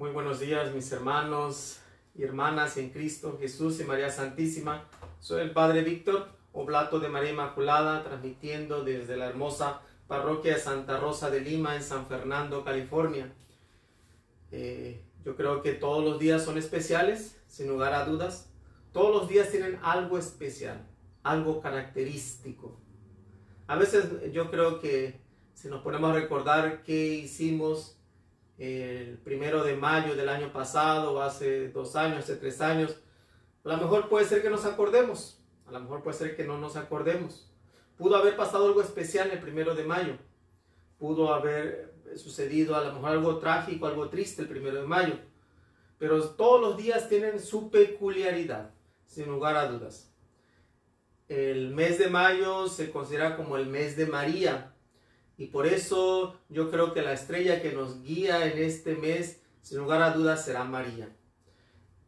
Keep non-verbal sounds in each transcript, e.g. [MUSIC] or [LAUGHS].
Muy buenos días mis hermanos y hermanas en Cristo Jesús y María Santísima. Soy el Padre Víctor Oblato de María Inmaculada, transmitiendo desde la hermosa parroquia de Santa Rosa de Lima en San Fernando, California. Eh, yo creo que todos los días son especiales, sin lugar a dudas. Todos los días tienen algo especial, algo característico. A veces yo creo que si nos ponemos a recordar qué hicimos el primero de mayo del año pasado, hace dos años, hace tres años. A lo mejor puede ser que nos acordemos, a lo mejor puede ser que no nos acordemos. Pudo haber pasado algo especial el primero de mayo, pudo haber sucedido a lo mejor algo trágico, algo triste el primero de mayo, pero todos los días tienen su peculiaridad, sin lugar a dudas. El mes de mayo se considera como el mes de María, y por eso yo creo que la estrella que nos guía en este mes, sin lugar a dudas, será María.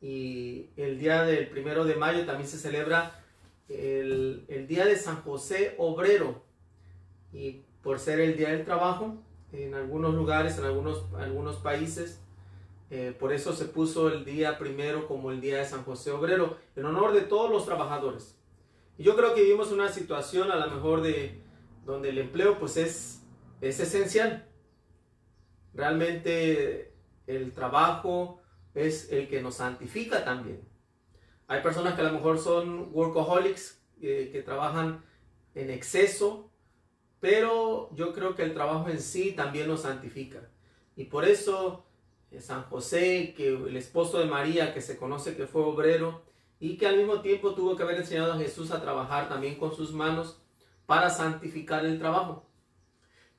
Y el día del primero de mayo también se celebra el, día de San José Obrero. Y por ser el día del trabajo, en algunos lugares, en algunos, algunos países, eh, por eso se puso el día primero como el día de San José Obrero, en honor de todos los trabajadores. Y yo creo que vivimos una situación a lo mejor de donde el empleo pues es es esencial. Realmente el trabajo es el que nos santifica también. Hay personas que a lo mejor son workaholics, eh, que trabajan en exceso, pero yo creo que el trabajo en sí también nos santifica. Y por eso eh, San José, que el esposo de María, que se conoce que fue obrero y que al mismo tiempo tuvo que haber enseñado a Jesús a trabajar también con sus manos para santificar el trabajo.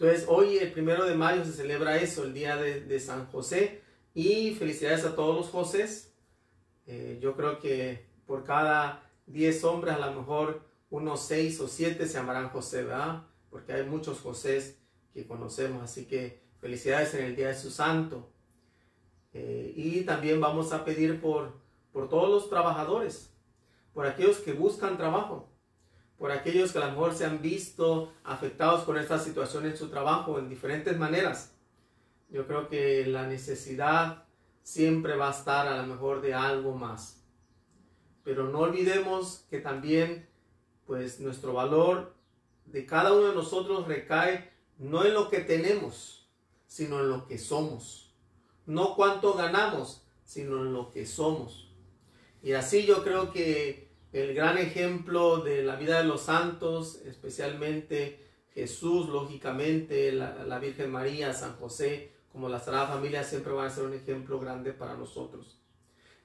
Entonces, hoy, el primero de mayo, se celebra eso, el día de, San José. Y felicidades a todos los Josés. Eh, yo creo que por cada 10 hombres, a lo mejor unos 6 o 7 se llamarán José, ¿verdad? Porque hay muchos Josés que conocemos. Así que felicidades en el día de su santo. Eh, y también vamos a pedir por, por todos los trabajadores, por aquellos que buscan trabajo por aquellos que a lo mejor se han visto afectados con esta situación en su trabajo en diferentes maneras. Yo creo que la necesidad siempre va a estar a lo mejor de algo más. Pero no olvidemos que también pues nuestro valor de cada uno de nosotros recae no en lo que tenemos, sino en lo que somos. No cuánto ganamos, sino en lo que somos. Y así yo creo que el gran ejemplo de la vida de los santos, especialmente Jesús, lógicamente, la, Virgen María, San José, como la Sagrada Familia, siempre van a ser un ejemplo grande para nosotros.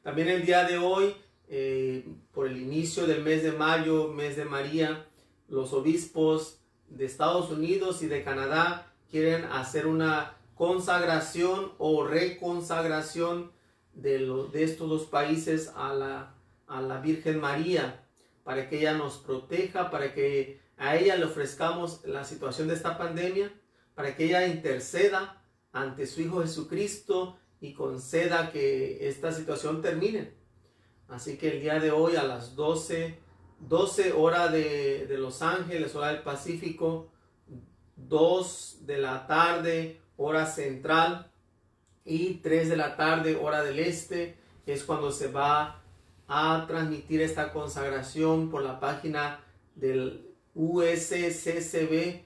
También el día de hoy, eh, por el inicio del mes de mayo, mes de María, los obispos de Estados Unidos y de Canadá quieren hacer una consagración o reconsagración de, de estos dos países a la a la Virgen María para que ella nos proteja, para que a ella le ofrezcamos la situación de esta pandemia, para que ella interceda ante su Hijo Jesucristo y conceda que esta situación termine. Así que el día de hoy a las 12, 12 horas de, de Los Ángeles, hora del Pacífico, 2 de la tarde, hora central, y 3 de la tarde, hora del este, es cuando se va a transmitir esta consagración por la página del usccb.org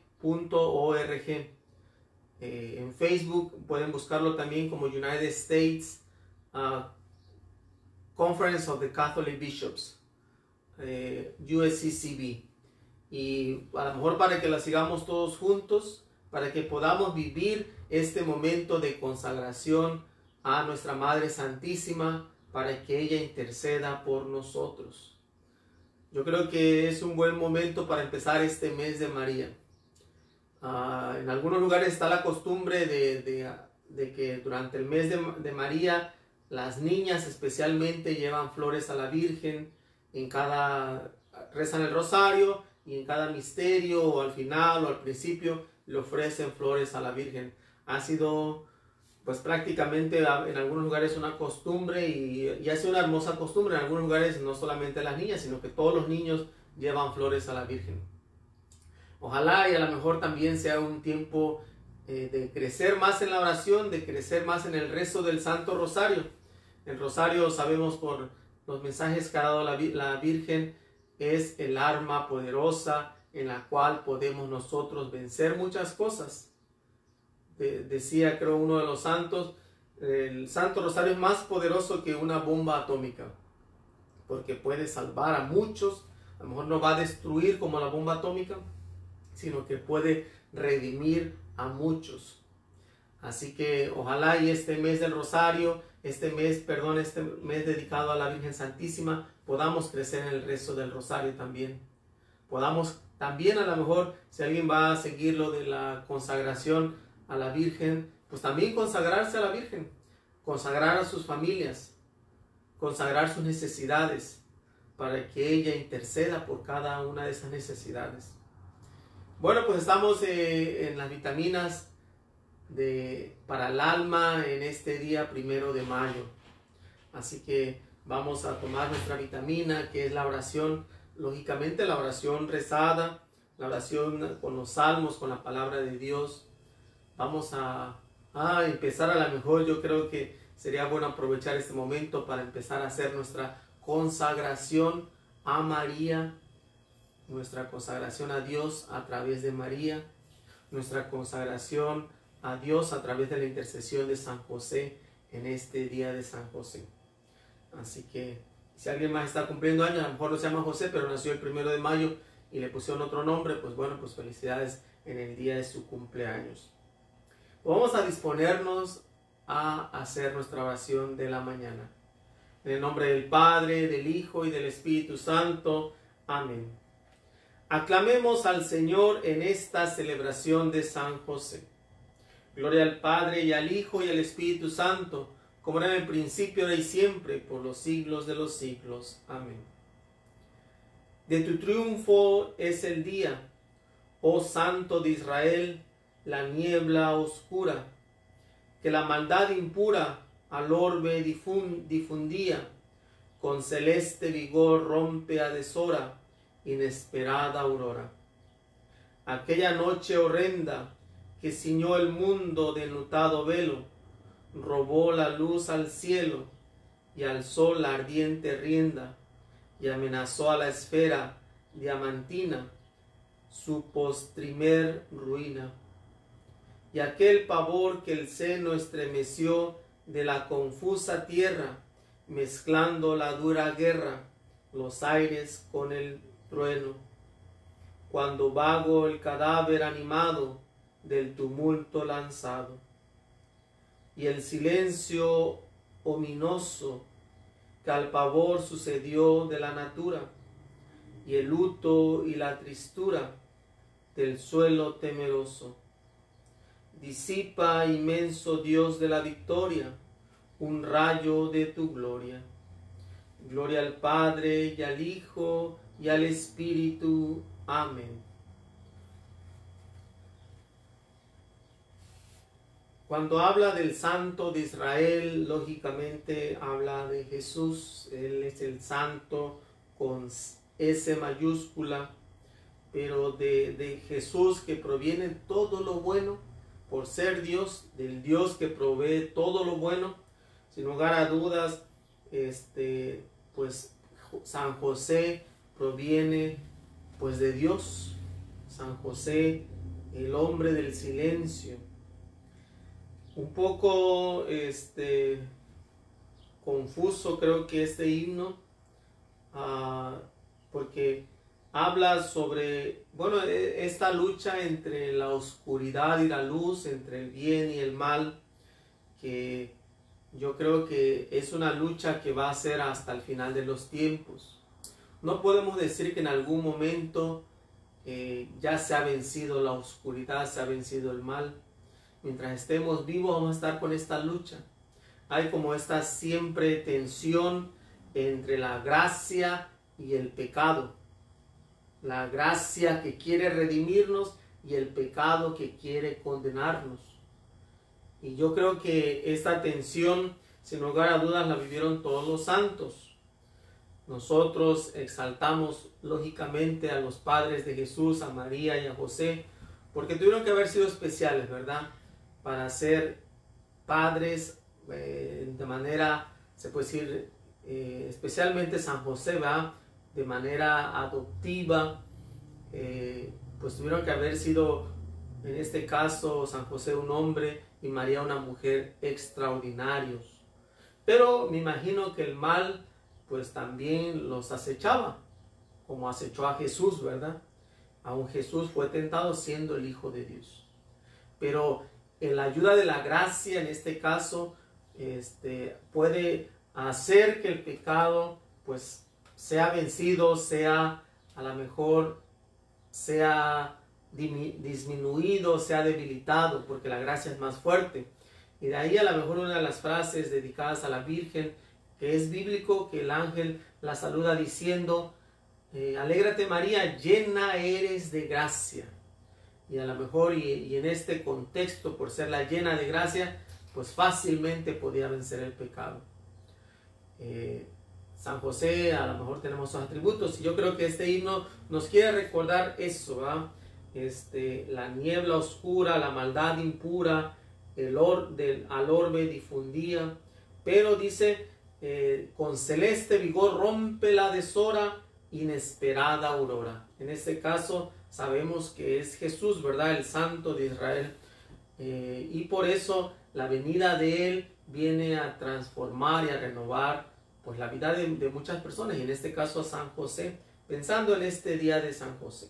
Eh, en Facebook pueden buscarlo también como United States uh, Conference of the Catholic Bishops, eh, USCCB. Y a lo mejor para que la sigamos todos juntos, para que podamos vivir este momento de consagración a nuestra Madre Santísima, para que ella interceda por nosotros. Yo creo que es un buen momento para empezar este mes de María. Ah, en algunos lugares está la costumbre de, que durante el mes de, María las niñas especialmente llevan flores a la Virgen en cada rezan el rosario y en cada misterio o al final o al principio le ofrecen flores a la Virgen. Ha sido pues prácticamente en algunos lugares una costumbre y, y ha sido una hermosa costumbre. En algunos lugares no solamente las niñas, sino que todos los niños llevan flores a la Virgen. Ojalá y a lo mejor también sea un tiempo eh, de crecer más en la oración, de crecer más en el rezo del Santo Rosario. El Rosario, sabemos por los mensajes que ha dado la Virgen, es el arma poderosa en la cual podemos nosotros vencer muchas cosas. Decía, creo, uno de los santos, el Santo Rosario es más poderoso que una bomba atómica, porque puede salvar a muchos, a lo mejor no va a destruir como la bomba atómica, sino que puede redimir a muchos. Así que ojalá y este mes del Rosario, este mes, perdón, este mes dedicado a la Virgen Santísima, podamos crecer en el resto del Rosario también. Podamos también a lo mejor, si alguien va a seguir lo de la consagración a la Virgen, pues también consagrarse a la Virgen, consagrar a sus familias, consagrar sus necesidades, para que ella interceda por cada una de esas necesidades. Bueno, pues estamos eh, en las vitaminas de, para el alma en este día primero de mayo. Así que vamos a tomar nuestra vitamina, que es la oración, lógicamente la oración rezada, la oración con los salmos, con la palabra de Dios. Vamos a, a empezar a lo mejor, yo creo que sería bueno aprovechar este momento para empezar a hacer nuestra consagración a María nuestra consagración a Dios a través de María, nuestra consagración a Dios a través de la intercesión de San José en este día de San José. Así que si alguien más está cumpliendo años, a lo mejor no se llama José, pero nació el primero de mayo y le pusieron otro nombre, pues bueno, pues felicidades en el día de su cumpleaños. Vamos a disponernos a hacer nuestra oración de la mañana. En el nombre del Padre, del Hijo y del Espíritu Santo. Amén. Aclamemos al Señor en esta celebración de San José. Gloria al Padre y al Hijo y al Espíritu Santo, como era en el principio, ahora y siempre, por los siglos de los siglos. Amén. De tu triunfo es el día, oh Santo de Israel, la niebla oscura, que la maldad impura al orbe difundía, con celeste vigor rompe a deshora inesperada aurora. Aquella noche horrenda que ciñó el mundo de enlutado velo, robó la luz al cielo y alzó la ardiente rienda y amenazó a la esfera diamantina su postrimer ruina. Y aquel pavor que el seno estremeció de la confusa tierra, mezclando la dura guerra, los aires con el trueno, cuando vago el cadáver animado del tumulto lanzado, y el silencio ominoso que al pavor sucedió de la natura, y el luto y la tristura del suelo temeroso. Disipa, inmenso Dios de la victoria, un rayo de tu gloria. Gloria al Padre y al Hijo y al Espíritu. Amén. Cuando habla del Santo de Israel, lógicamente habla de Jesús. Él es el Santo con S mayúscula, pero de, de Jesús que proviene todo lo bueno por ser Dios, del Dios que provee todo lo bueno. Sin lugar a dudas, este, pues San José proviene pues de Dios. San José el hombre del silencio. Un poco este, confuso creo que este himno, ah, porque habla sobre, bueno, e, esta lucha entre la oscuridad y la luz, entre el bien y el mal, que yo creo que es una lucha que va a ser hasta el final de los tiempos. No podemos decir que en algún momento eh, ya se ha vencido la oscuridad, se ha vencido el mal. Mientras estemos vivos vamos a estar con esta lucha. Hay como esta siempre tensión entre la gracia y el pecado. La gracia que quiere redimirnos y el pecado que quiere condenarnos. Y yo creo que esta tensión, sin lugar a dudas, la vivieron todos los santos. Nosotros exaltamos lógicamente a los padres de Jesús, a María y a José, porque tuvieron que haber sido especiales, ¿verdad? Para ser padres eh, de manera, se puede decir, eh, especialmente San José, va de manera adoptiva, eh, pues tuvieron que haber sido, en este caso, San José un hombre y María una mujer extraordinarios. Pero me imagino que el mal pues también los acechaba, como acechó a Jesús, ¿verdad? Aún Jesús fue tentado siendo el Hijo de Dios. Pero en la ayuda de la gracia, en este caso, este, puede hacer que el pecado pues sea vencido, sea a lo mejor sea disminuido, sea debilitado, porque la gracia es más fuerte. Y de ahí a lo mejor una de las frases dedicadas a la Virgen que es bíblico que el ángel la saluda diciendo, eh, alégrate María, llena eres de gracia. Y a lo mejor, y, en este contexto, por ser la llena de gracia, pues fácilmente podía vencer el pecado. Eh, San José, a lo mejor tenemos sus atributos, y yo creo que este himno nos quiere recordar eso, Este, la niebla oscura, la maldad impura, el or, del, al orbe difundía, pero dice, eh, con celeste vigor rompe la deshora, inesperada aurora. En este caso sabemos que es Jesús, ¿verdad? El santo de Israel. Eh, y por eso la venida de Él viene a transformar y a renovar pues, la vida de, muchas personas, y en este caso a San José, pensando en este día de San José.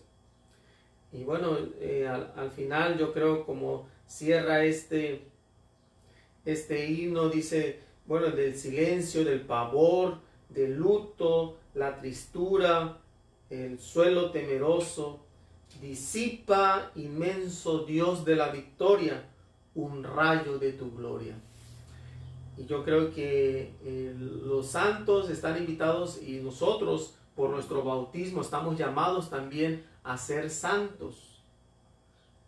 Y bueno, eh, al, al, final yo creo como cierra este, este himno, dice, bueno, del silencio, del pavor, del luto, la tristura, el suelo temeroso, disipa, inmenso Dios de la victoria, un rayo de tu gloria. Y yo creo que eh, los santos están invitados y nosotros por nuestro bautismo estamos llamados también a ser santos.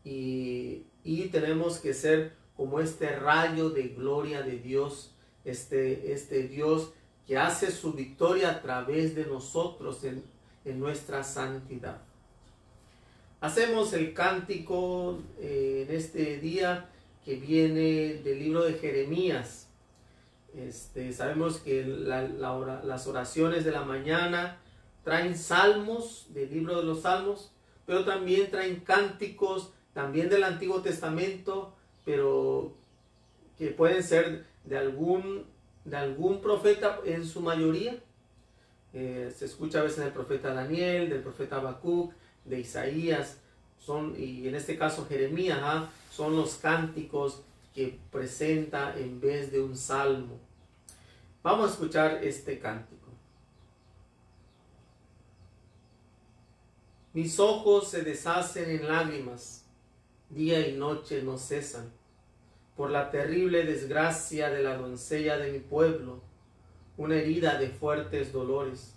Y, y tenemos que ser como este rayo de gloria de Dios este, este Dios que hace su victoria a través de nosotros en, nuestra santidad. Hacemos el cántico eh, en este día que viene del libro de Jeremías. Este, sabemos que las oraciones de la mañana traen salmos del libro de los salmos, pero también traen cánticos también del Antiguo Testamento, pero que pueden ser de algún, de algún profeta en su mayoría. Eh, se escucha a veces del profeta Daniel, del profeta Habacuc, de Isaías, son, y en este caso Jeremías, ¿ah? son los cánticos que presenta en vez de un salmo. Vamos a escuchar este cántico. Mis ojos se deshacen en lágrimas, día y noche no cesan por la terrible desgracia de la doncella de mi pueblo, una herida de fuertes dolores.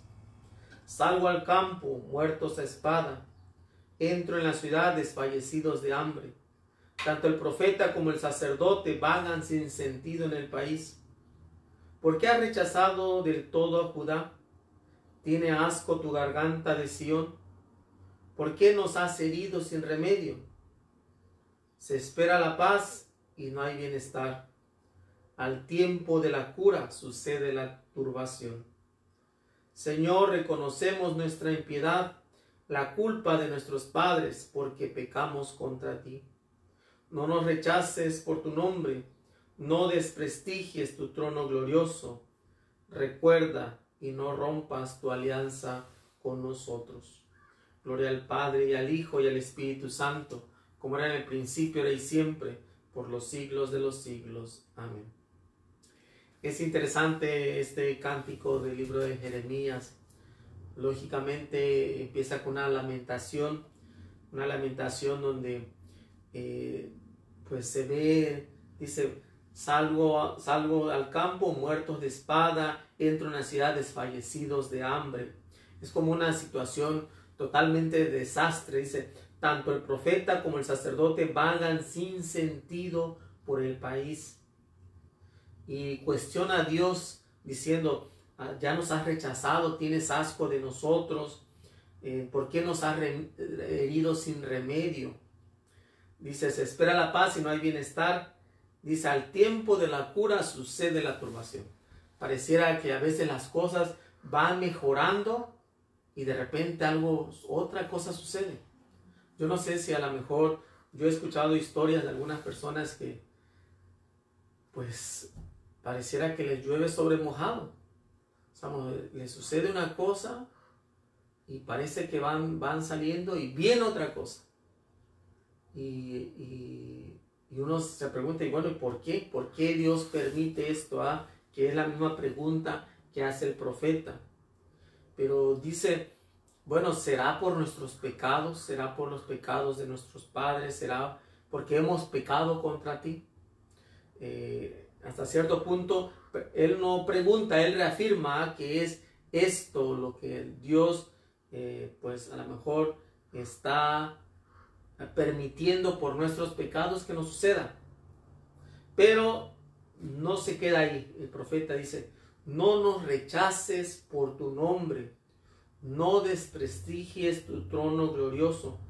Salgo al campo, muertos a espada, entro en la ciudad desfallecidos de hambre. Tanto el profeta como el sacerdote vagan sin sentido en el país. ¿Por qué has rechazado del todo a Judá? ¿Tiene asco tu garganta de Sión? ¿Por qué nos has herido sin remedio? Se espera la paz y no hay bienestar. Al tiempo de la cura sucede la turbación. Señor, reconocemos nuestra impiedad, la culpa de nuestros padres porque pecamos contra ti. No nos rechaces por tu nombre, no desprestigies tu trono glorioso. Recuerda y no rompas tu alianza con nosotros. Gloria al Padre y al Hijo y al Espíritu Santo, como era en el principio, ahora y siempre, por los siglos de los siglos. Amén. Es interesante este cántico del libro de Jeremías. Lógicamente empieza con una lamentación, una lamentación donde eh, pues se ve, dice, salgo, salgo al campo muertos de espada, entro en la ciudad desfallecidos de hambre. Es como una situación totalmente de desastre. Dice, tanto el profeta como el sacerdote vagan sin sentido por el país y cuestiona a Dios diciendo, ah, ya nos has rechazado, tienes asco de nosotros, eh, ¿por qué nos has herido sin remedio? Dice, se espera la paz y no hay bienestar. Dice, al tiempo de la cura sucede la turbación. Pareciera que a veces las cosas van mejorando y de repente algo, otra cosa sucede. Yo no sé si a lo mejor yo he escuchado historias de algunas personas que pues pareciera que les llueve sobre mojado. O les sucede una cosa y parece que van, van saliendo y viene otra cosa. Y, uno se pregunta, y bueno, ¿por qué? ¿Por qué Dios permite esto? Ah? Que es la misma pregunta que hace el profeta. Pero dice, bueno, ¿será por nuestros pecados? ¿Será por los pecados de nuestros padres? ¿Será porque hemos pecado contra ti? Eh, hasta cierto punto, él no pregunta, él reafirma que es esto lo que Dios, eh, pues a lo mejor está permitiendo por nuestros pecados que nos suceda. Pero no se queda ahí. El profeta dice, no nos rechaces por tu nombre, no desprestigies tu trono glorioso,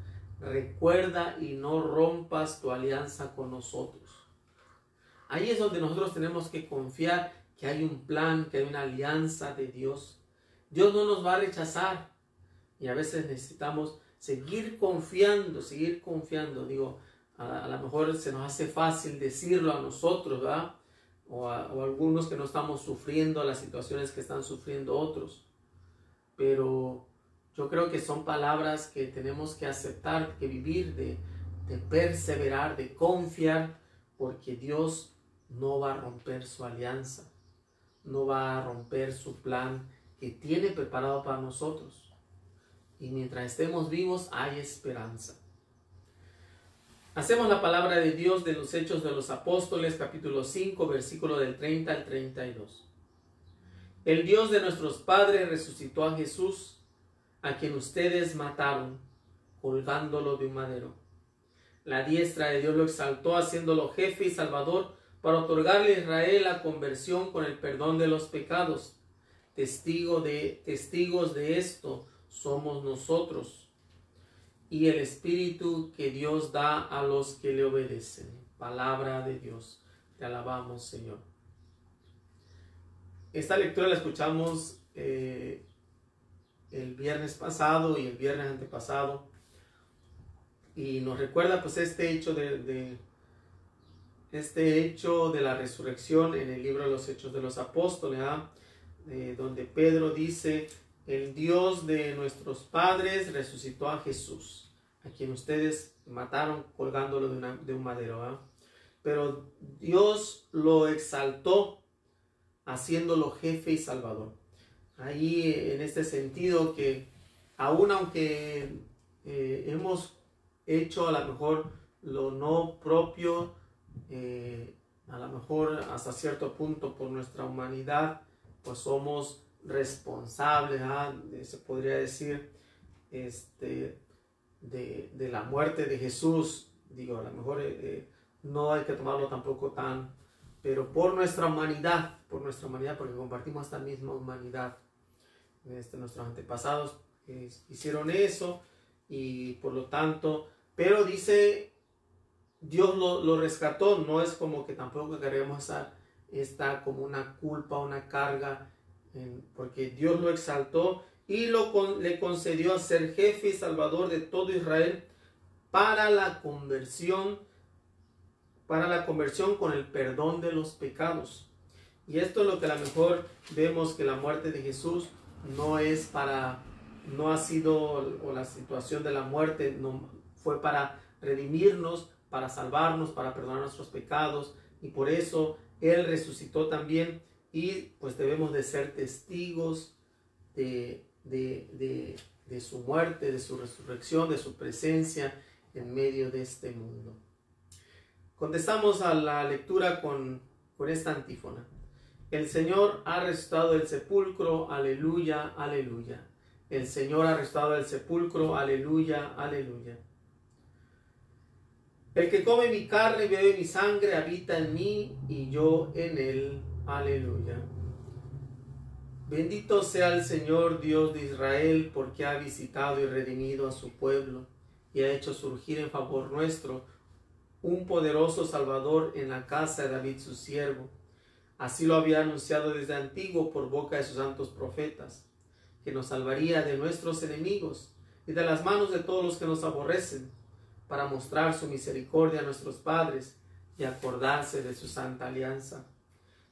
recuerda y no rompas tu alianza con nosotros. Ahí es donde nosotros tenemos que confiar que hay un plan, que hay una alianza de Dios. Dios no nos va a rechazar. Y a veces necesitamos seguir confiando, seguir confiando. Digo, a, lo mejor se nos hace fácil decirlo a nosotros, ¿verdad? O a, algunos que no estamos sufriendo las situaciones que están sufriendo otros. Pero yo creo que son palabras que tenemos que aceptar, que vivir, de perseverar, de confiar, porque Dios no va a romper su alianza, no va a romper su plan que tiene preparado para nosotros. Y mientras estemos vivos hay esperanza. Hacemos la palabra de Dios de los Hechos de los Apóstoles, capítulo 5, versículo del 30 al 32. El Dios de nuestros padres resucitó a Jesús, a quien ustedes mataron, colgándolo de un madero. La diestra de Dios lo exaltó, haciéndolo jefe y salvador para otorgarle a Israel la conversión con el perdón de los pecados. Testigo de, testigos de esto somos nosotros y el Espíritu que Dios da a los que le obedecen. Palabra de Dios. Te alabamos, Señor. Esta lectura la escuchamos eh, el viernes pasado y el viernes antepasado y nos recuerda pues este hecho de este hecho de la resurrección en el libro de los Hechos de los Apóstoles, ¿ah? donde Pedro dice, el Dios de nuestros padres resucitó a Jesús, a quien ustedes mataron colgándolo de, un madero. ¿ah? Pero Dios lo exaltó haciéndolo jefe y salvador. Ahí en este sentido que aún aunque eh, hemos hecho a lo mejor lo no propio, eh, a lo mejor hasta cierto punto por nuestra humanidad, pues somos responsables, ¿ah? se podría decir, este, de, la muerte de Jesús. Digo, a lo mejor eh, eh, no hay que tomarlo tampoco tan, pero por nuestra humanidad, por nuestra humanidad, porque compartimos esta misma humanidad. Este, nuestros antepasados hicieron eso y por lo tanto, pero dice Dios lo, rescató, no es como que tampoco esa, esta como una culpa, una carga, porque Dios lo exaltó y lo le concedió a ser jefe y salvador de todo Israel para la conversión, para la conversión con el perdón de los pecados. Y esto es lo que a lo mejor vemos que la muerte de Jesús no es para, no ha sido, o la situación de la muerte no fue para redimirnos, para salvarnos, para perdonar nuestros pecados, y por eso Él resucitó también, y pues debemos de ser testigos de, de, de, su muerte, de su resurrección, de su presencia en medio de este mundo. Contestamos a la lectura con, con esta antífona. El Señor ha resucitado del sepulcro, aleluya, aleluya. El Señor ha resucitado del sepulcro, aleluya, aleluya. El que come mi carne bebe mi sangre habita en mí y yo en él, aleluya. Bendito sea el Señor Dios de Israel, porque ha visitado y redimido a su pueblo, y ha hecho surgir en favor nuestro un poderoso Salvador en la casa de David su siervo. Así lo había anunciado desde antiguo por boca de sus santos profetas, que nos salvaría de nuestros enemigos y de las manos de todos los que nos aborrecen, para mostrar su misericordia a nuestros padres y acordarse de su santa alianza.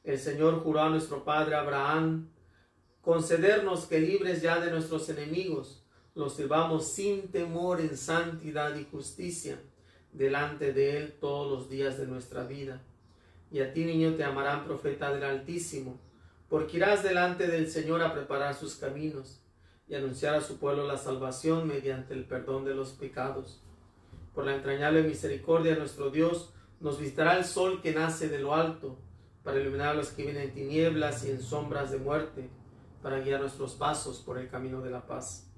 El Señor juró a nuestro padre Abraham, concedernos que libres ya de nuestros enemigos, los sirvamos sin temor en santidad y justicia delante de Él todos los días de nuestra vida. Y a ti, niño, te amarán profeta del Altísimo, porque irás delante del Señor a preparar sus caminos y anunciar a su pueblo la salvación mediante el perdón de los pecados. Por la entrañable misericordia de nuestro Dios, nos visitará el sol que nace de lo alto, para iluminar a los que viven en tinieblas y en sombras de muerte para guiar nuestros pasos por el camino de la paz.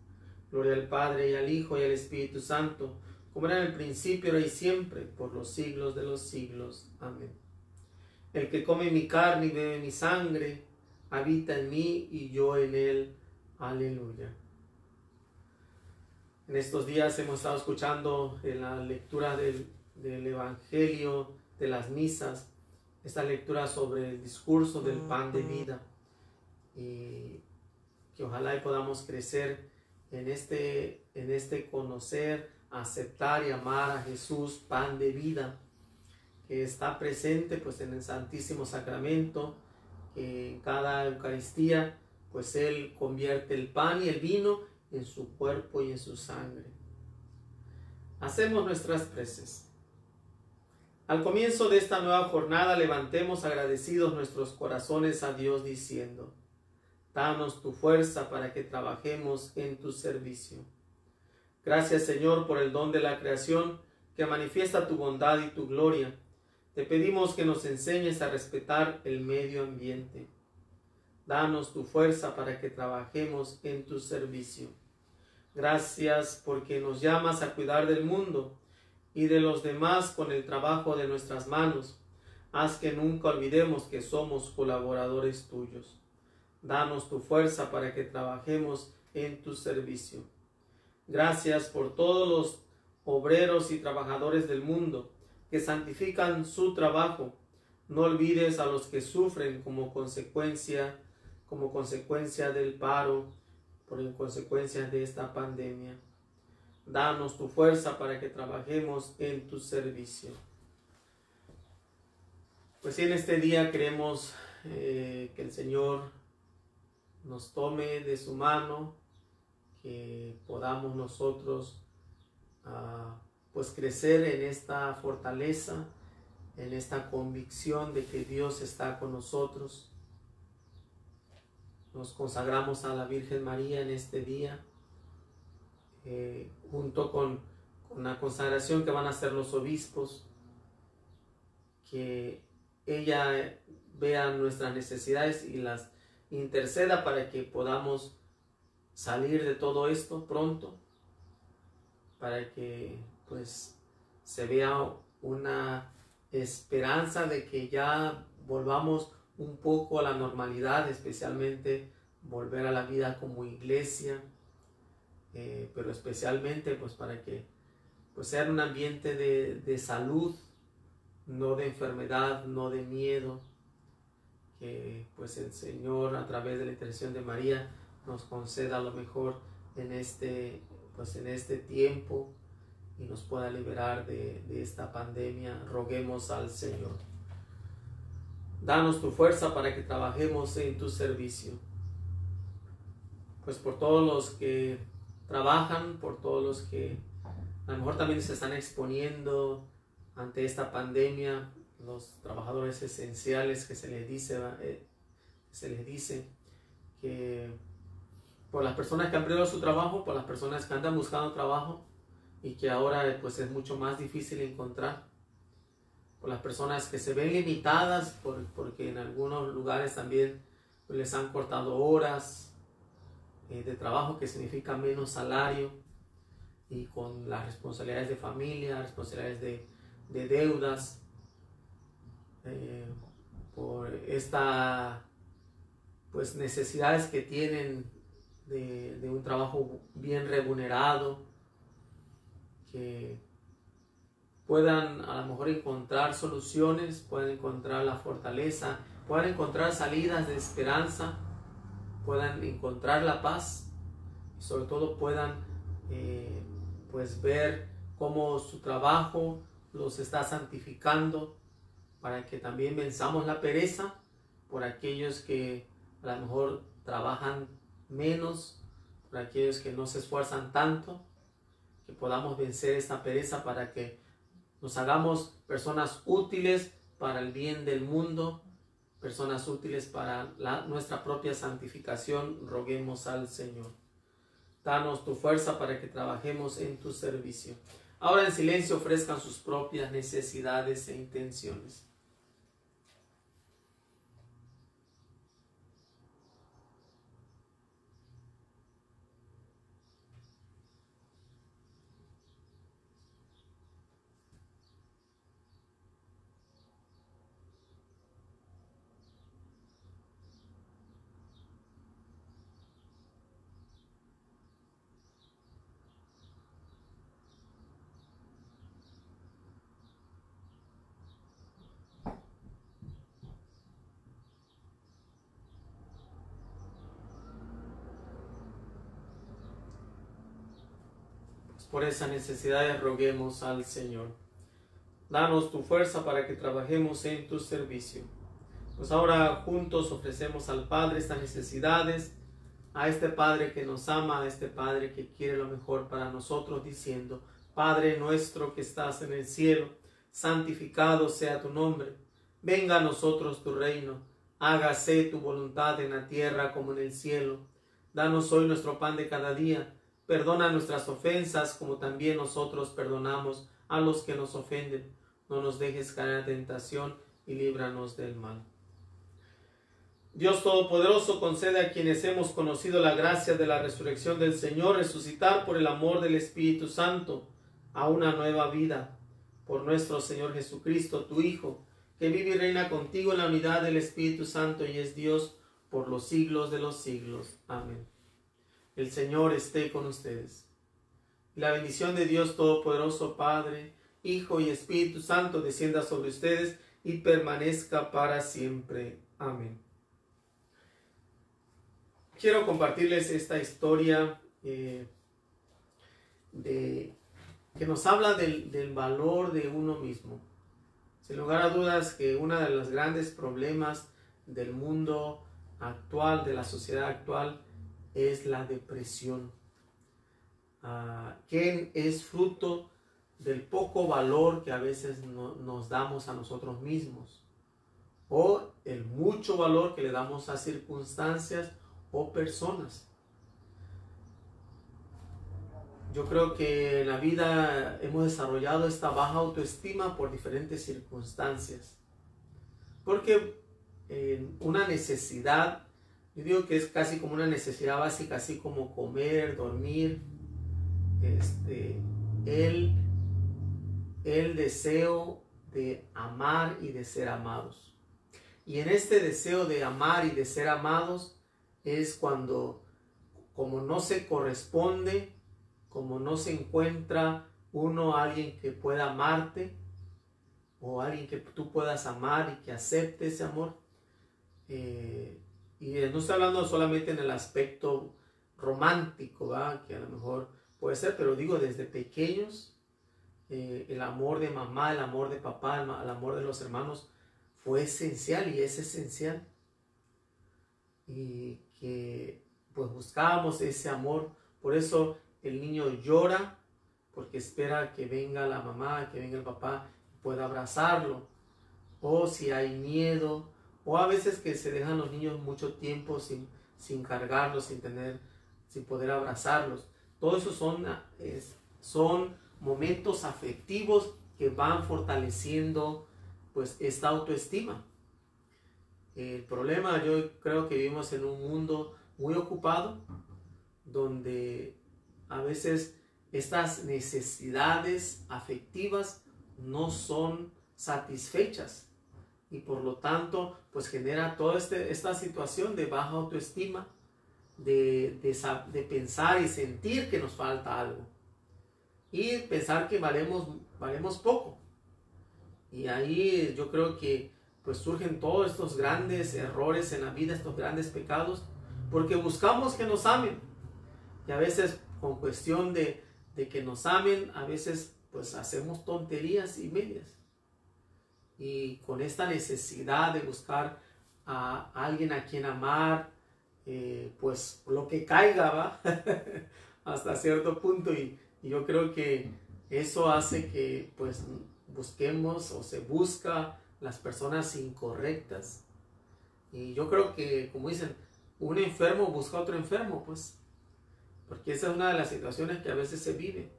Gloria al Padre y al Hijo y al Espíritu Santo, como era en el principio, ahora y siempre, por los siglos de los siglos. Amén. El que come mi carne y bebe mi sangre, habita en mí y yo en él. Aleluya. En estos días hemos estado escuchando en la lectura del, del Evangelio, de las misas, esta lectura sobre el discurso del pan de vida y que ojalá y podamos crecer en este, en este conocer, aceptar y amar a Jesús, pan de vida, que está presente pues en el Santísimo Sacramento, que en cada Eucaristía pues Él convierte el pan y el vino en su cuerpo y en su sangre. Hacemos nuestras preces. Al comienzo de esta nueva jornada levantemos agradecidos nuestros corazones a Dios diciendo, Danos tu fuerza para que trabajemos en tu servicio. Gracias Señor por el don de la creación que manifiesta tu bondad y tu gloria. Te pedimos que nos enseñes a respetar el medio ambiente. Danos tu fuerza para que trabajemos en tu servicio. Gracias porque nos llamas a cuidar del mundo y de los demás con el trabajo de nuestras manos. Haz que nunca olvidemos que somos colaboradores tuyos. Danos tu fuerza para que trabajemos en tu servicio. Gracias por todos los obreros y trabajadores del mundo que santifican su trabajo. No olvides a los que sufren como consecuencia, como consecuencia del paro, por consecuencia de esta pandemia. Danos tu fuerza para que trabajemos en tu servicio. Pues en este día queremos eh, que el Señor nos tome de su mano, que podamos nosotros ah, pues crecer en esta fortaleza, en esta convicción de que Dios está con nosotros. Nos consagramos a la Virgen María en este día, eh, junto con, con la consagración que van a hacer los obispos, que ella vea nuestras necesidades y las interceda para que podamos salir de todo esto pronto, para que pues se vea una esperanza de que ya volvamos un poco a la normalidad, especialmente volver a la vida como iglesia, eh, pero especialmente pues para que pues sea un ambiente de, de salud, no de enfermedad, no de miedo, que pues el Señor a través de la intercesión de María nos conceda lo mejor en este, pues en este tiempo y nos pueda liberar de, de esta pandemia. Roguemos al Señor. Danos tu fuerza para que trabajemos en tu servicio. Pues por todos los que trabajan, por todos los que a lo mejor también se están exponiendo ante esta pandemia, los trabajadores esenciales que se les dice, eh, se les dice que por las personas que han perdido su trabajo, por las personas que andan buscando trabajo y que ahora pues es mucho más difícil encontrar, por las personas que se ven limitadas por, porque en algunos lugares también les han cortado horas eh, de trabajo que significa menos salario y con las responsabilidades de familia, responsabilidades de, de deudas, eh, por esta pues necesidades que tienen de, de, un trabajo bien remunerado, que puedan a lo mejor encontrar soluciones, puedan encontrar la fortaleza, puedan encontrar salidas de esperanza, puedan encontrar la paz y sobre todo puedan eh, pues ver cómo su trabajo los está santificando para que también venzamos la pereza por aquellos que a lo mejor trabajan menos, por aquellos que no se esfuerzan tanto, que podamos vencer esta pereza para que nos hagamos personas útiles para el bien del mundo, personas útiles para la, nuestra propia santificación. Roguemos al Señor. Danos tu fuerza para que trabajemos en tu servicio. Ahora en silencio ofrezcan sus propias necesidades e intenciones. Por esa necesidad roguemos al Señor. Danos tu fuerza para que trabajemos en tu servicio. Pues ahora juntos ofrecemos al Padre estas necesidades, a este Padre que nos ama, a este Padre que quiere lo mejor para nosotros, diciendo, Padre nuestro que estás en el cielo, santificado sea tu nombre, venga a nosotros tu reino, hágase tu voluntad en la tierra como en el cielo. Danos hoy nuestro pan de cada día Perdona nuestras ofensas como también nosotros perdonamos a los que nos ofenden. No nos dejes caer en tentación y líbranos del mal. Dios Todopoderoso concede a quienes hemos conocido la gracia de la resurrección del Señor resucitar por el amor del Espíritu Santo a una nueva vida. Por nuestro Señor Jesucristo, tu Hijo, que vive y reina contigo en la unidad del Espíritu Santo y es Dios por los siglos de los siglos. Amén. El Señor esté con ustedes. La bendición de Dios Todopoderoso, Padre, Hijo y Espíritu Santo descienda sobre ustedes y permanezca para siempre. Amén. Quiero compartirles esta historia eh, de, que nos habla del, del valor de uno mismo. Sin lugar a dudas que uno de los grandes problemas del mundo actual, de la sociedad actual, es la depresión, uh, que es fruto del poco valor que a veces nos damos a nosotros mismos o el mucho valor que le damos a circunstancias o personas. Yo creo que en la vida hemos desarrollado esta baja autoestima por diferentes circunstancias. Porque en una necesidad yo digo que es casi como una necesidad básica, así como comer, dormir, este, el, el deseo de amar y de ser amados. Y en este deseo de amar y de ser amados es cuando, como no se corresponde, como no se encuentra uno, alguien que pueda amarte, o alguien que tú puedas amar y que acepte ese amor, eh, Y no estoy hablando solamente en el aspecto romántico, que a lo mejor puede ser, pero digo desde pequeños, eh, el amor de mamá, el amor de papá, el, amor de los hermanos fue esencial y es esencial. Y que pues buscábamos ese amor, por eso el niño llora, porque espera que venga la mamá, que venga el papá, pueda abrazarlo. O si hay miedo, o a veces que se dejan los niños mucho tiempo sin, sin cargarlos, sin tener, sin poder abrazarlos. Todo eso son, son momentos afectivos que van fortaleciendo pues esta autoestima. El problema yo creo que vivimos en un mundo muy ocupado donde a veces estas necesidades afectivas no son satisfechas y por lo tanto pues genera toda este, esta situación de baja autoestima, de, de, pensar y sentir que nos falta algo y pensar que valemos, valemos poco. Y ahí yo creo que pues surgen todos estos grandes errores en la vida, estos grandes pecados, porque buscamos que nos amen. Y a veces con cuestión de, de que nos amen, a veces pues hacemos tonterías y medias y con esta necesidad de buscar a alguien a quien amar, eh, pues lo que caiga va [LAUGHS] hasta cierto punto y, yo creo que eso hace que pues busquemos o se busca las personas incorrectas. Y yo creo que como dicen un enfermo busca otro enfermo pues porque esa es una de las situaciones que a veces se vive.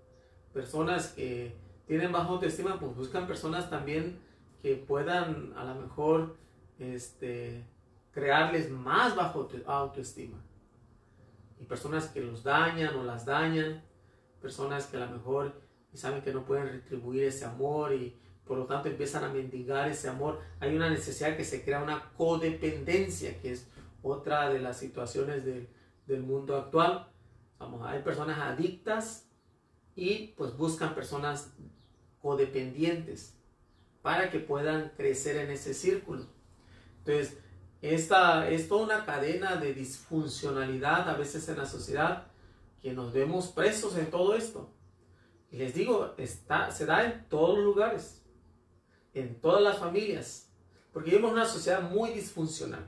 Personas que tienen baja autoestima pues buscan personas también que puedan a lo mejor este, crearles más bajo autoestima. Y personas que los dañan o las dañan, personas que a lo mejor saben que no pueden retribuir ese amor y por lo tanto empiezan a mendigar ese amor. Hay una necesidad que se crea una codependencia, que es otra de las situaciones del, del mundo actual. Vamos, hay personas adictas y pues buscan personas codependientes para que puedan crecer en ese círculo. Entonces, esta es toda una cadena de disfuncionalidad a veces en la sociedad que nos vemos presos en todo esto. Y les digo, está, se da en todos los lugares, en todas las familias, porque vivimos una sociedad muy disfuncional.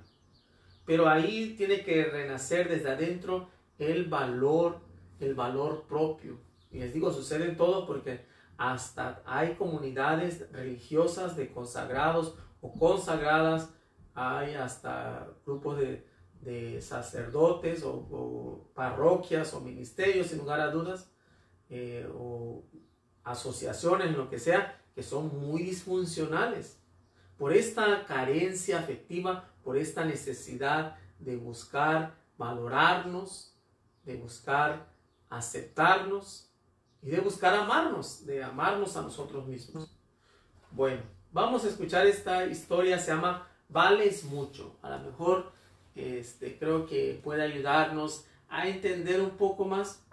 Pero ahí tiene que renacer desde adentro el valor, el valor propio. Y les digo, sucede en todo porque hasta hay comunidades religiosas de consagrados o consagradas, hay hasta grupos de, sacerdotes o, parroquias o ministerios, sin lugar a dudas, eh, o asociaciones, lo que sea, que son muy disfuncionales. Por esta carencia afectiva, por esta necesidad de buscar valorarnos, de buscar aceptarnos y de buscar amarnos, de amarnos a nosotros mismos. Bueno, vamos a escuchar esta historia, se llama Vales mucho. A lo mejor este, creo que puede ayudarnos a entender un poco más,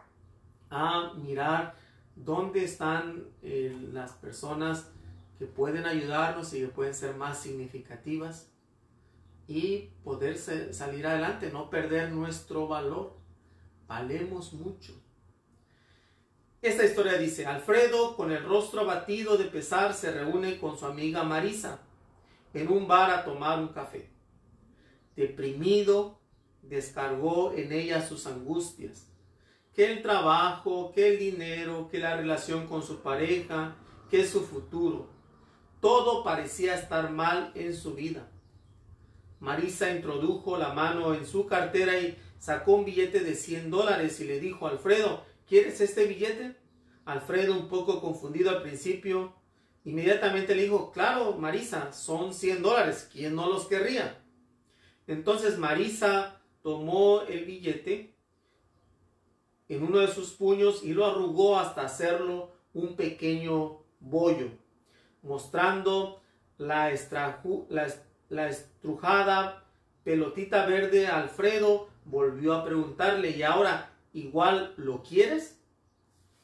a mirar dónde están eh, las personas que pueden ayudarnos y que pueden ser más significativas y poder salir adelante, no perder nuestro valor. Valemos mucho. Esta historia dice, Alfredo, con el rostro abatido de pesar, se reúne con su amiga Marisa en un bar a tomar un café. Deprimido, descargó en ella sus angustias, que el trabajo, que el dinero, que la relación con su pareja, que su futuro. Todo parecía estar mal en su vida. Marisa introdujo la mano en su cartera y sacó un billete de 100 dólares y le dijo a Alfredo, ¿quieres este billete? Alfredo, un poco confundido al principio, inmediatamente le dijo, claro, Marisa, son 100 dólares, ¿quién no los querría? Entonces Marisa tomó el billete en uno de sus puños y lo arrugó hasta hacerlo un pequeño bollo, mostrando la, la, la estrujada pelotita verde. Alfredo volvió a preguntarle, ¿y ahora igual lo quieres?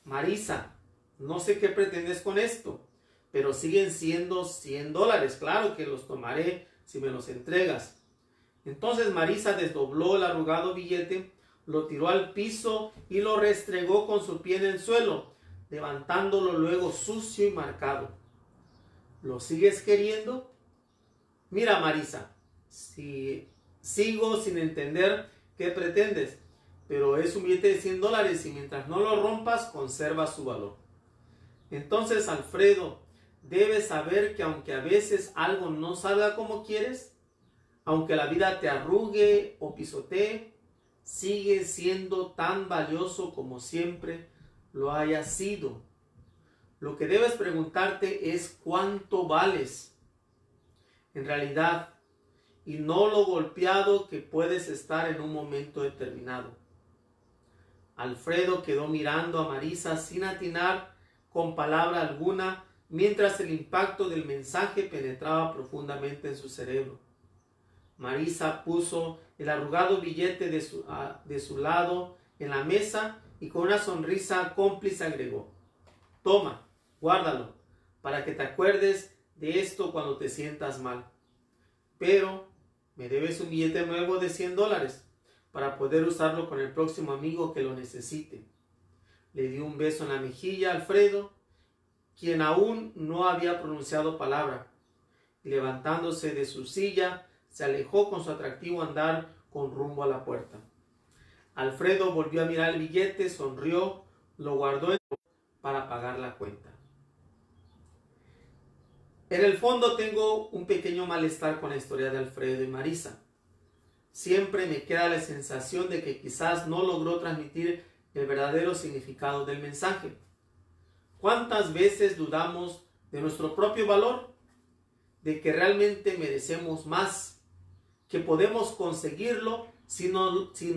Marisa, no sé qué pretendes con esto, pero siguen siendo 100 dólares. Claro que los tomaré si me los entregas. Entonces Marisa desdobló el arrugado billete, lo tiró al piso y lo restregó con su pie en el suelo, levantándolo luego sucio y marcado. ¿Lo sigues queriendo? Mira, Marisa, si sigo sin entender qué pretendes, pero es un billete de 100 dólares y mientras no lo rompas, conserva su valor. Entonces, Alfredo, debes saber que aunque a veces algo no salga como quieres, aunque la vida te arrugue o pisotee, sigue siendo tan valioso como siempre lo haya sido. Lo que debes preguntarte es cuánto vales en realidad y no lo golpeado que puedes estar en un momento determinado. Alfredo quedó mirando a Marisa sin atinar con palabra alguna mientras el impacto del mensaje penetraba profundamente en su cerebro. Marisa puso el arrugado billete de su, de su lado en la mesa y con una sonrisa cómplice agregó, toma, guárdalo, para que te acuerdes de esto cuando te sientas mal. Pero me debes un billete nuevo de 100 dólares para poder usarlo con el próximo amigo que lo necesite. Le dio un beso en la mejilla a Alfredo, quien aún no había pronunciado palabra, levantándose de su silla, se alejó con su atractivo andar con rumbo a la puerta. Alfredo volvió a mirar el billete, sonrió, lo guardó para pagar la cuenta. En el fondo tengo un pequeño malestar con la historia de Alfredo y Marisa. Siempre me queda la sensación de que quizás no logró transmitir el verdadero significado del mensaje. ¿Cuántas veces dudamos de nuestro propio valor? De que realmente merecemos más que podemos conseguirlo si, si,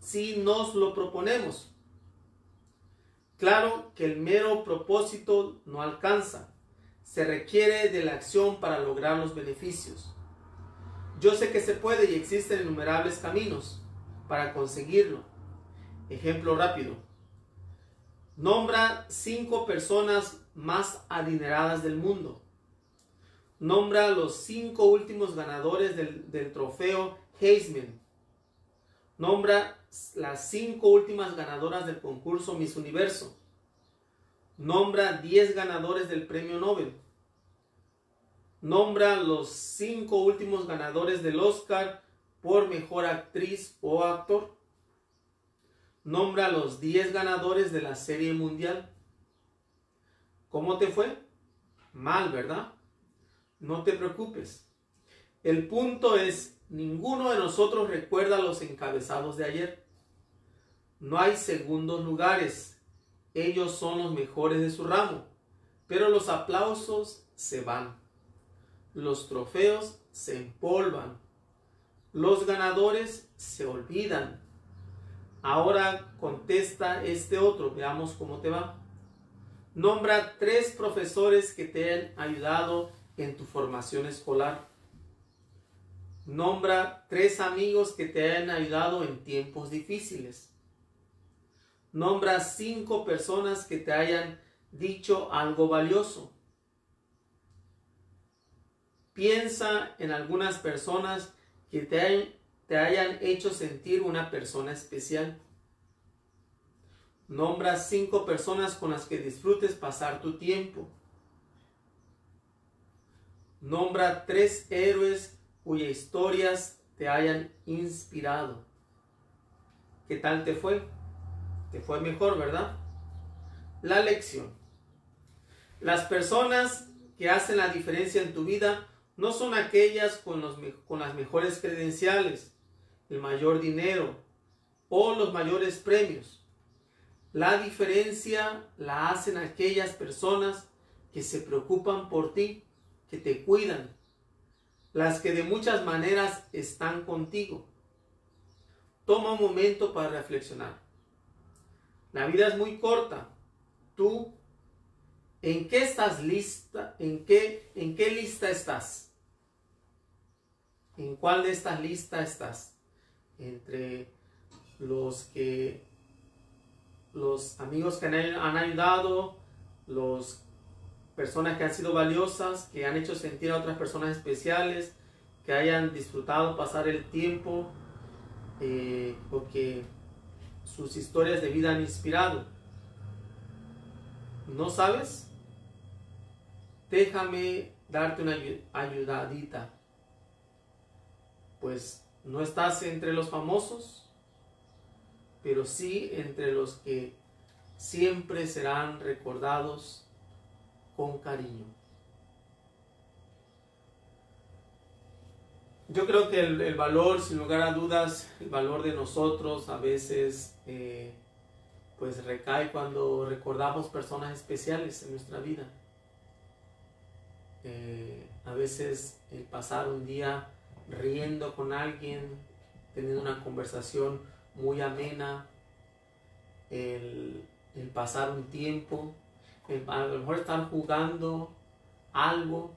si nos lo proponemos. Claro que el mero propósito no alcanza. Se requiere de la acción para lograr los beneficios. Yo sé que se puede y existen innumerables caminos para conseguirlo. Ejemplo rápido. Nombra cinco personas más adineradas del mundo nombra los cinco últimos ganadores del, trofeo Heisman. Nombra las cinco últimas ganadoras del concurso Miss Universo. Nombra 10 ganadores del premio Nobel. Nombra los cinco últimos ganadores del Oscar por mejor actriz o actor. Nombra los 10 ganadores de la serie mundial. ¿Cómo te fue? Mal, ¿verdad? No te preocupes. El punto es, ninguno de nosotros recuerda los encabezados de ayer. No hay segundos lugares. Ellos son los mejores de su ramo. Pero los aplausos se van. Los trofeos se empolvan. Los ganadores se olvidan. Ahora contesta este otro. Veamos cómo te va. Nombra tres profesores que te han ayudado en tu formación escolar. Nombra tres amigos que te hayan ayudado en tiempos difíciles. Nombra cinco personas que te hayan dicho algo valioso. Piensa en algunas personas que te, te hayan hecho sentir una persona especial. Nombra cinco personas con las que disfrutes pasar tu tiempo. Nombra tres héroes cuyas historias te hayan inspirado. ¿Qué tal te fue? Te fue mejor, ¿verdad? La lección. Las personas que hacen la diferencia en tu vida no son aquellas con, las mejores credenciales, el mayor dinero o los mayores premios. La diferencia la hacen aquellas personas que se preocupan por ti que te cuidan, las que de muchas maneras están contigo. Toma un momento para reflexionar. La vida es muy corta. Tú, ¿en qué estás lista? ¿En qué, en qué lista estás? ¿En cuál de estas listas estás? Entre los que los amigos que han ayudado, los personas que han sido valiosas, que han hecho sentir a otras personas especiales, que hayan disfrutado pasar el tiempo eh, porque sus historias de vida han inspirado. ¿No sabes? Déjame darte una ayudadita. Pues no estás entre los famosos, pero sí entre los que siempre serán recordados con cariño. Yo creo que el, valor, sin lugar a dudas, el valor de nosotros a veces eh, pues recae cuando recordamos personas especiales en nuestra vida. Eh, a veces el pasar un día riendo con alguien, teniendo una conversación muy amena, el, pasar un tiempo, a lo mejor estar jugando algo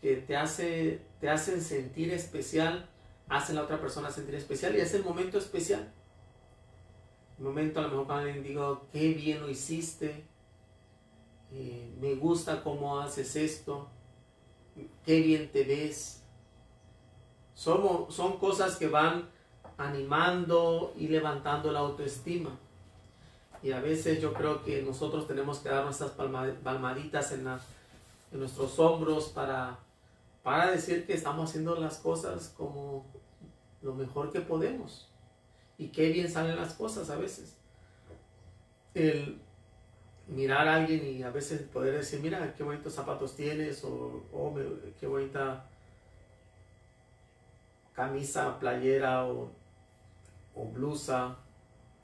que te hace te hacen sentir especial, hacen a la otra persona sentir especial y es el momento especial. El momento a lo mejor cuando alguien digo, qué bien lo hiciste, eh, me gusta cómo haces esto, qué bien te ves. Somos, son cosas que van animando y levantando la autoestima. Y a veces yo creo que nosotros tenemos que dar nuestras palmaditas en, en nuestros hombros para para decir que estamos haciendo las cosas como lo mejor que podemos. Y qué bien salen las cosas a veces. El mirar a alguien y a veces poder decir, mira, qué bonitos zapatos tienes, o oh, qué bonita camisa, playera o, o blusa,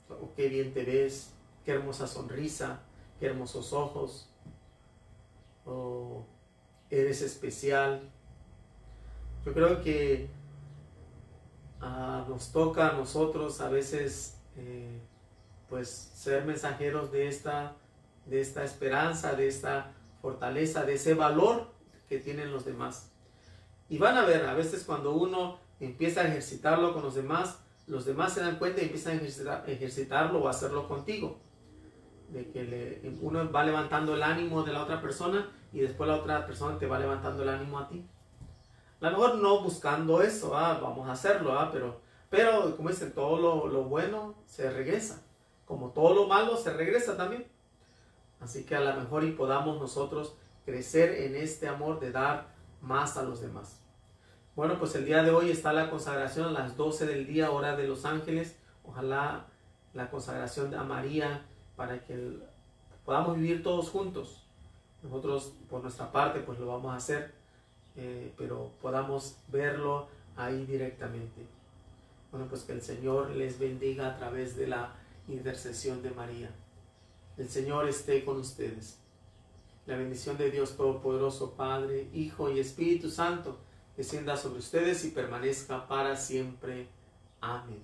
o qué bien te ves, qué hermosa sonrisa, qué hermosos ojos, o eres especial, yo creo que ah, nos toca a nosotros a veces eh, pues ser mensajeros de esta, de esta esperanza, de esta fortaleza, de ese valor que tienen los demás. Y van a ver, a veces cuando uno empieza a ejercitarlo con los demás, los demás se dan cuenta y empiezan a ejercitarlo o hacerlo contigo. De que uno va levantando el ánimo de la otra persona y después la otra persona te va levantando el ánimo a ti. A lo mejor no buscando eso, ah, vamos a hacerlo, ah, pero, pero como dicen, todo lo, bueno se regresa. Como todo lo malo se regresa también. Así que a lo mejor y podamos nosotros crecer en este amor de dar más a los demás. Bueno, pues el día de hoy está la consagración a las 12 del día, hora de Los Ángeles. Ojalá la consagración a María para que podamos vivir todos juntos. Nosotros por nuestra parte pues lo vamos a hacer eh, pero podamos verlo ahí directamente. Bueno, pues que el Señor les bendiga a través de la intercesión de María. El Señor esté con ustedes. La bendición de Dios Todopoderoso, Padre, Hijo y Espíritu Santo, descienda sobre ustedes y permanezca para siempre. Amén.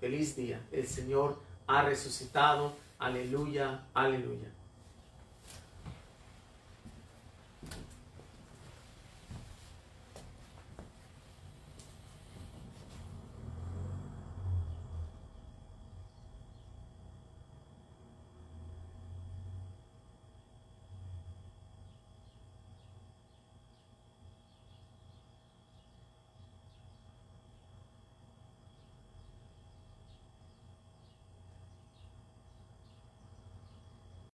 Feliz día. El Señor ha resucitado. Aleluya, aleluya.